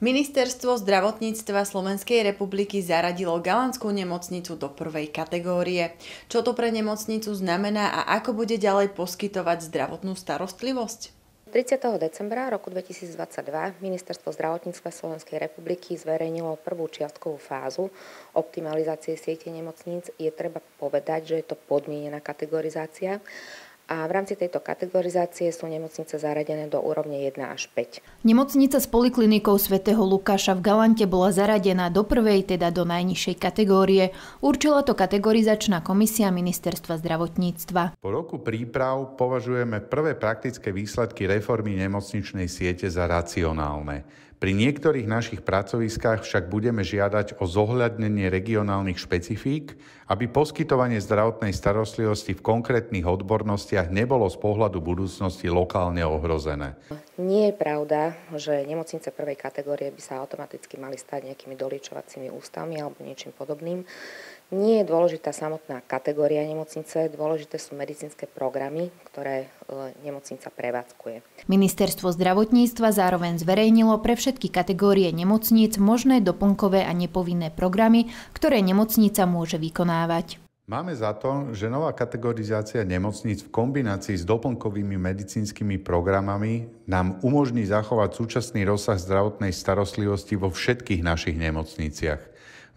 Ministerstvo zdravotníctva Slovenskej republiky zaradilo Galanskú nemocnicu do prvej kategórie. Čo to pre nemocnicu znamená a ako bude ďalej poskytovať zdravotnú starostlivosť? 30. decembra roku 2022 Ministerstvo zdravotníctva Slovenskej republiky zverejnilo prvú čiastkovú fázu optimalizácie siete nemocníc. Je treba povedať, že je to podmienená kategorizácia a v rámci tejto kategorizácie sú nemocnice zaradené do úrovne 1 až 5. Nemocnica s poliklinikou svätého Lukáša v Galante bola zaradená do prvej, teda do najnižšej kategórie. Určila to kategorizačná komisia Ministerstva zdravotníctva. Po roku príprav považujeme prvé praktické výsledky reformy nemocničnej siete za racionálne. Pri niektorých našich pracoviskách však budeme žiadať o zohľadnenie regionálnych špecifík, aby poskytovanie zdravotnej starostlivosti v konkrétnych odbornostiach nebolo z pohľadu budúcnosti lokálne ohrozené. Nie je pravda, že nemocnice prvej kategórie by sa automaticky mali stať nejakými doliečovacími ústavmi alebo niečím podobným. Nie je dôležitá samotná kategória nemocnice, dôležité sú medicínske programy, ktoré e, nemocnica prevádzkuje. Ministerstvo zdravotníctva zároveň zverejnilo pre všetky kategórie nemocníc možné doplnkové a nepovinné programy, ktoré nemocnica môže vykonávať. Máme za to, že nová kategorizácia nemocníc v kombinácii s doplnkovými medicínskymi programami nám umožní zachovať súčasný rozsah zdravotnej starostlivosti vo všetkých našich nemocniciach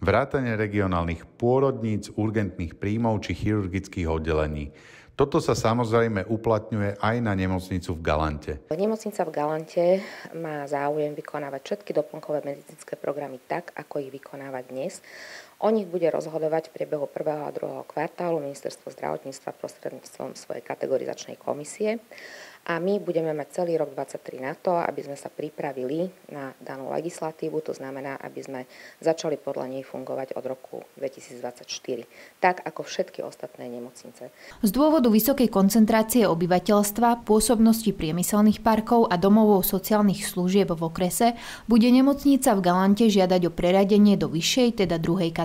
vrátane regionálnych pôrodníc, urgentných príjmov či chirurgických oddelení. Toto sa samozrejme uplatňuje aj na nemocnicu v Galante. Nemocnica v Galante má záujem vykonávať všetky doplnkové medicínske programy tak, ako ich vykonáva dnes. O nich bude rozhodovať v priebehu prvého a druhého kvartálu Ministerstvo zdravotníctva prostredníctvom svojej kategorizačnej komisie a my budeme mať celý rok 2023 na to, aby sme sa pripravili na danú legislatívu, to znamená, aby sme začali podľa nej fungovať od roku 2024, tak ako všetky ostatné nemocnice. Z dôvodu vysokej koncentrácie obyvateľstva, pôsobnosti priemyselných parkov a domovov sociálnych služieb v okrese bude nemocnica v Galante žiadať o preradenie do vyššej, teda druhej kategórie.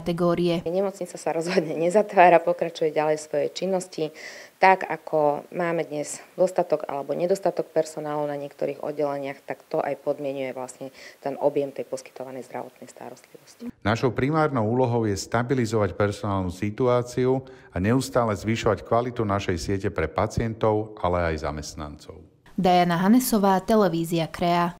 Nemocnica sa rozhodne nezatvára, pokračuje ďalej svoje činnosti tak ako máme dnes dostatok alebo nedostatok personálu na niektorých oddeleniach, tak to aj podmienuje vlastne ten objem tej poskytovanej zdravotnej starostlivosti. Našou primárnou úlohou je stabilizovať personálnu situáciu a neustále zvyšovať kvalitu našej siete pre pacientov, ale aj zamestnancov. Diana Hanesová, televízia Krea.